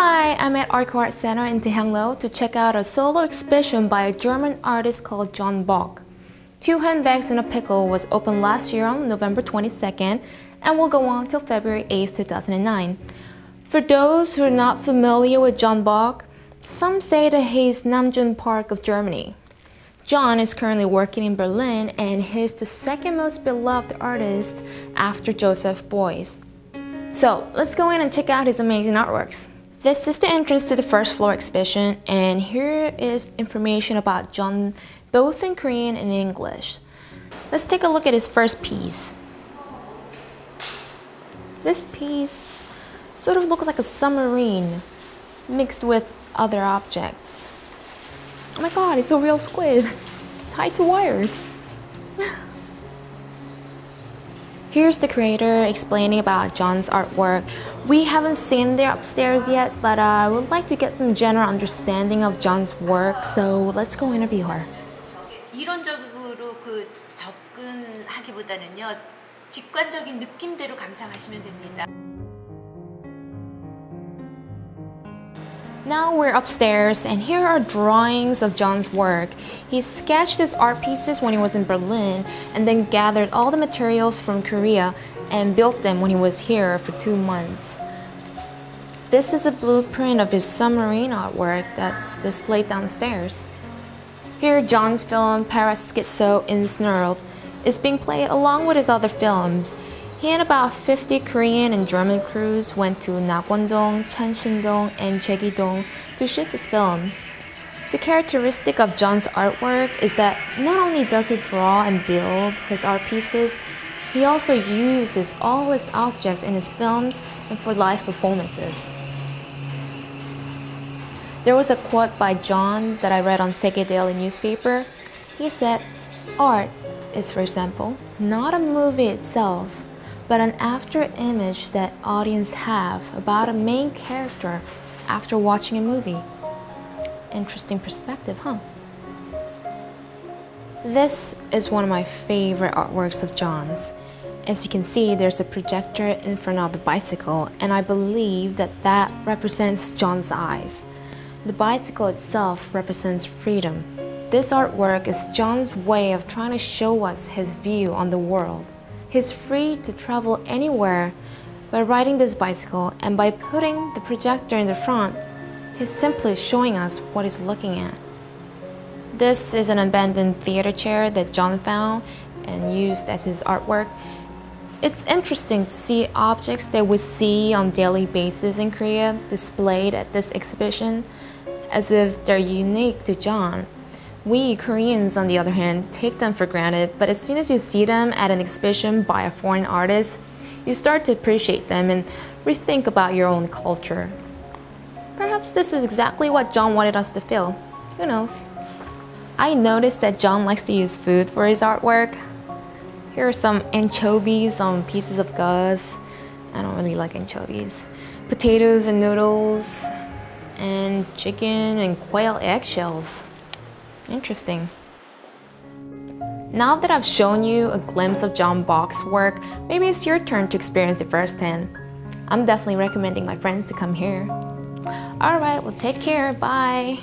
Hi, I'm at ARKO Art Center in Daehangno to check out a solo exhibition by a German artist called John Bock. Two Handbags in a Pickle was opened last year on November 22nd and will go on till February 8, 2009. For those who are not familiar with John Bock, some say that he's Nam June Paik of Germany. John is currently working in Berlin and he's the second most beloved artist after Joseph Beuys. So let's go in and check out his amazing artworks. This is the entrance to the first floor exhibition and here is information about John both in Korean and English. Let's take a look at his first piece. This piece sort of looks like a submarine mixed with other objects. Oh my god, it's a real squid tied to wires. Here's the creator explaining about John's artwork. We haven't seen the upstairs yet, but I uh, would like to get some general understanding of John's work, so let's go interview her. 이론적으로 그 접근하기보다는요, 직관적인 느낌대로 감상하시면 됩니다. Now we're upstairs and here are drawings of John's work. He sketched his art pieces when he was in Berlin and then gathered all the materials from Korea and built them when he was here for two months. This is a blueprint of his submarine artwork that's displayed downstairs. Here John's film Paris Schizo Insnarled is being played along with his other films he and about 50 Korean and German crews went to Nakwon-dong, Changsin-dong, and Jaegi-dong to shoot this film. The characteristic of John's artwork is that not only does he draw and build his art pieces, he also uses all his objects in his films and for live performances. There was a quote by John that I read on Seike Daily newspaper. He said, Art is, for example, not a movie itself, but an after image that audience have about a main character after watching a movie. Interesting perspective, huh? This is one of my favorite artworks of John's. As you can see, there's a projector in front of the bicycle, and I believe that that represents John's eyes. The bicycle itself represents freedom. This artwork is John's way of trying to show us his view on the world. He's free to travel anywhere by riding this bicycle and by putting the projector in the front, he's simply showing us what he's looking at. This is an abandoned theater chair that John found and used as his artwork. It's interesting to see objects that we see on daily basis in Korea displayed at this exhibition as if they're unique to John. We Koreans, on the other hand, take them for granted, but as soon as you see them at an exhibition by a foreign artist, you start to appreciate them and rethink about your own culture. Perhaps this is exactly what John wanted us to feel. Who knows? I noticed that John likes to use food for his artwork. Here are some anchovies on pieces of gauze. I don't really like anchovies. Potatoes and noodles, and chicken and quail eggshells. Interesting. Now that I've shown you a glimpse of John Bock's work, maybe it's your turn to experience it firsthand. I'm definitely recommending my friends to come here. Alright, well take care, bye!